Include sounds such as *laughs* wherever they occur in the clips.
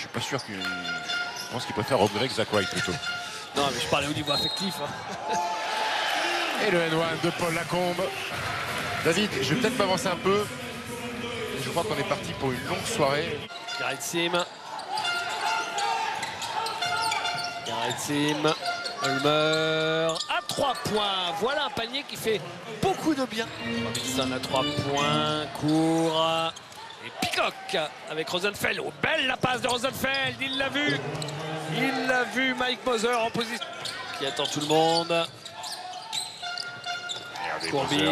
suis pas sûr qu'il. Je pense qu'il préfère Greg Zach White plutôt. *laughs* Non, mais je parlais au niveau affectif. hein. *laughs* Et le N1 de Paul Lacombe. David, je vais peut-être m'avancer un peu. Je crois qu'on est parti pour une longue soirée. Gareth Sim. Gareth Sim. Ulmer à 3 points. Voilà un panier qui fait beaucoup de bien. Robinson à 3 points. Court. Et Peacock avec Rosenfeld. Oh, belle la passe de Rosenfeld. Il l'a vu. Il l'a vu. Mike Moser en position. Qui attend tout le monde. Regardez, Courby.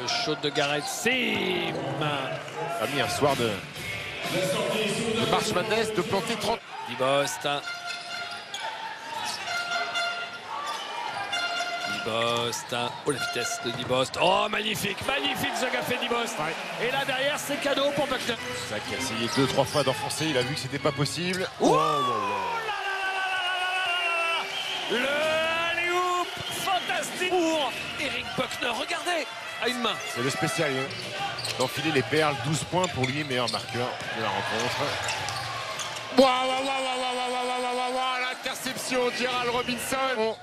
Le shot de Gareth Sim. A mis un soir de, de March Madness de planter 30. Dibost. Dibost. Oh, la vitesse de Dibost. Oh, magnifique, magnifique ce qu'a fait Dibost. Et là, derrière, c'est cadeau pour Buckner. ça qui a essayé deux, trois fois d'enfoncer. Il a vu que c'était pas possible. Oh, là là! Oh là là là là là Le hoop fantastique pour Eric Buckner. Regardez, à une main. C'est le spécial hein. d'enfiler les perles. 12 points pour lui, meilleur marqueur de la rencontre. Waouh, waouh, waouh, waouh, waouh, waouh, waouh, l'interception de Gerald Robinson. Oh.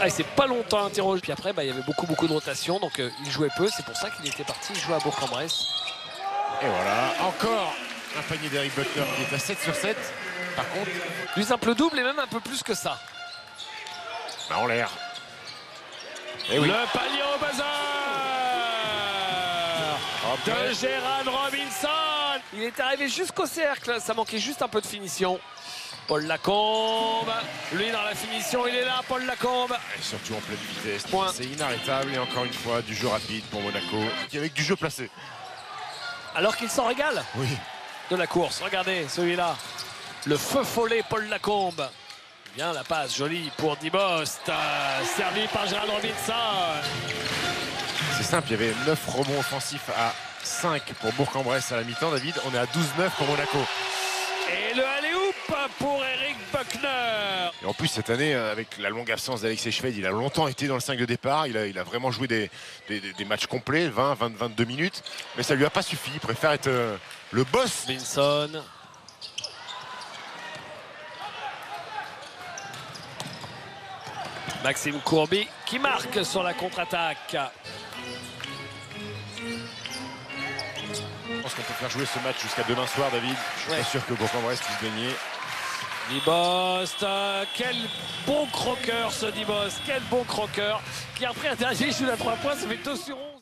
Ah, il s'est pas longtemps interrogé. Puis après, bah, il y avait beaucoup, beaucoup de rotation. Donc euh, il jouait peu. C'est pour ça qu'il était parti jouer à Bourg-en-Bresse. Et voilà, encore un panier d'Eric Butler qui est à 7 sur 7. Par contre, Du simple double et même un peu plus que ça. bah, en l'air. Et oui. Le palier au Après, de Gérard Robinson. Il est arrivé jusqu'au cercle. Ça manquait juste un peu de finition. Paul Lacombe. Lui dans la finition, il est là, Paul Lacombe. et surtout en pleine vitesse. C'est inarrêtable. Et encore une fois, du jeu rapide pour Monaco. Avec du jeu placé. Alors qu'il s'en régale Oui. de la course. Regardez celui-là. Le feu follet Paul Lacombe. Bien la passe, jolie pour Dibost. Euh, servi par Gérard Robinson. C'est simple, il y avait 9 rebonds offensifs à 5 pour Bourg-en-Bresse à la mi-temps, David. On est à 12-9 pour Monaco. Et le alley-oop pour Eric Buckner. Et en plus, cette année, euh, avec la longue absence d'Alexei Schwed, il a longtemps été dans le 5 de départ. Il a, il a vraiment joué des, des- des- des matchs complets, 20, 20, 22 minutes. Mais ça lui a pas suffi. Il préfère être euh, le boss. Robinson. Maxime Courby qui marque sur la contre-attaque. Pense qu'on peut faire jouer ce match jusqu'à demain soir, David. Je suis Ouais. pas sûr que Bourg-en-Bresse puisse gagner. Dibost, euh, quel bon croqueur ce Dibost, quel bon croqueur qui après un dernier shoot à 3 points, ça fait 2 sur 11.